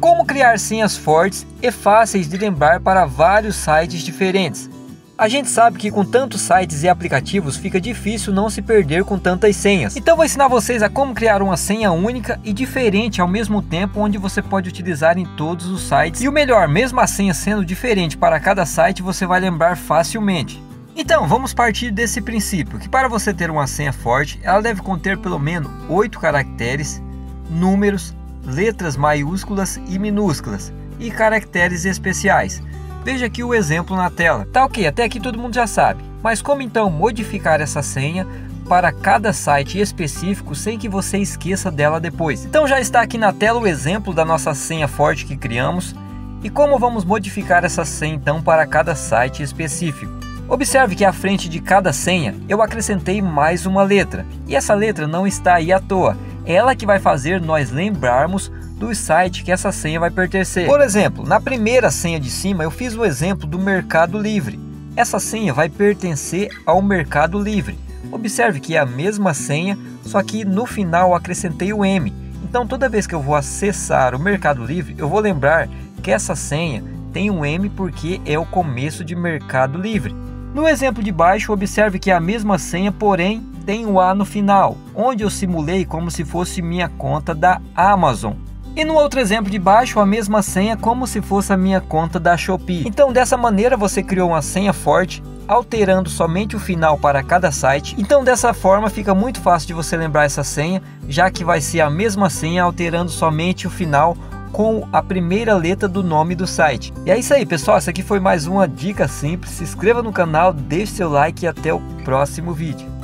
Como criar senhas fortes e fáceis de lembrar para vários sites diferentes. A gente sabe que com tantos sites e aplicativos fica difícil não se perder com tantas senhas. Então vou ensinar vocês a como criar uma senha única e diferente ao mesmo tempo, onde você pode utilizar em todos os sites. E o melhor, mesmo a senha sendo diferente para cada site, você vai lembrar facilmente. Então, vamos partir desse princípio, que para você ter uma senha forte, ela deve conter pelo menos 8 caracteres, números, letras maiúsculas e minúsculas e caracteres especiais. Veja aqui o exemplo na tela. Tá ok, até aqui todo mundo já sabe. Mas como então modificar essa senha para cada site específico sem que você esqueça dela depois? Então já está aqui na tela o exemplo da nossa senha forte que criamos e como vamos modificar essa senha então para cada site específico. Observe que à frente de cada senha eu acrescentei mais uma letra e essa letra não está aí à toa, ela que vai fazer nós lembrarmos do site que essa senha vai pertencer. Por exemplo, na primeira senha de cima eu fiz o exemplo do Mercado Livre. Essa senha vai pertencer ao Mercado Livre. Observe que é a mesma senha, só que no final acrescentei o M. Então toda vez que eu vou acessar o Mercado Livre, eu vou lembrar que essa senha tem um M porque é o começo de Mercado Livre. No exemplo de baixo, observe que é a mesma senha, porém tem o A no final, onde eu simulei como se fosse minha conta da Amazon. E no outro exemplo de baixo, a mesma senha como se fosse a minha conta da Shopee. Então dessa maneira você criou uma senha forte, alterando somente o final para cada site. Então dessa forma fica muito fácil de você lembrar essa senha, já que vai ser a mesma senha alterando somente o final com a primeira letra do nome do site. E é isso aí pessoal, essa aqui foi mais uma dica simples. Se inscreva no canal, deixe seu like e até o próximo vídeo.